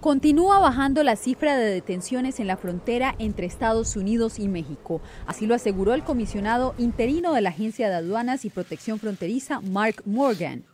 Continúa bajando la cifra de detenciones en la frontera entre Estados Unidos y México. Así lo aseguró el comisionado interino de la Agencia de Aduanas y Protección Fronteriza, Mark Morgan.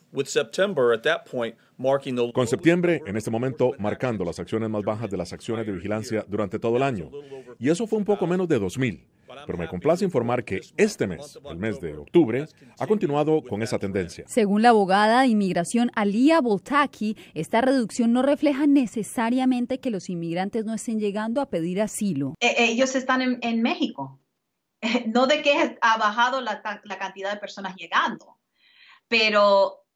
Con septiembre, en este momento, marcando las acciones más bajas de las acciones de vigilancia durante todo el año. Y eso fue un poco menos de 2.000. Pero me complace informar que este mes, el mes de octubre, ha continuado con esa tendencia. Según la abogada de inmigración Alia Boltaki, esta reducción no refleja necesariamente que los inmigrantes no estén llegando a pedir asilo. Eh, eh, ellos están en, México. No de que ha bajado la, la cantidad de personas llegando, pero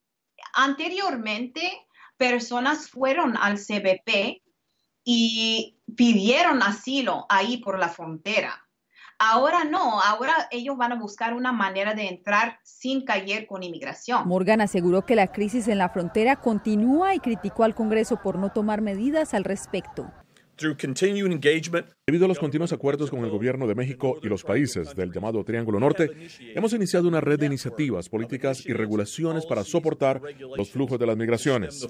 anteriormente personas fueron al CBP y pidieron asilo ahí por la frontera Ahora no, ahora ellos van a buscar una manera de entrar sin caer con inmigración. Morgan aseguró que la crisis en la frontera continúa y criticó al Congreso por no tomar medidas al respecto. Debido a los continuos acuerdos con el gobierno de México y los países del llamado Triángulo Norte, hemos iniciado una red de iniciativas, políticas y regulaciones para soportar los flujos de las migraciones.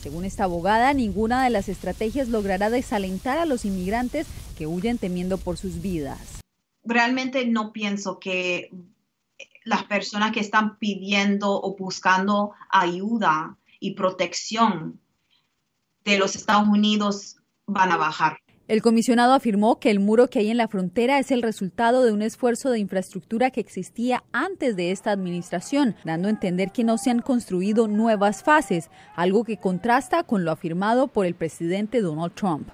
Según esta abogada, ninguna de las estrategias logrará desalentar a los inmigrantes que huyen temiendo por sus vidas. Realmente no pienso que las personas que están pidiendo o buscando ayuda y protección de los Estados Unidos van a bajar. El comisionado afirmó que el muro que hay en la frontera es el resultado de un esfuerzo de infraestructura que existía antes de esta administración, dando a entender que no se han construido nuevas fases, algo que contrasta con lo afirmado por el presidente Donald Trump.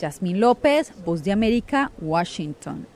Jasmine López, Voz de América, Washington.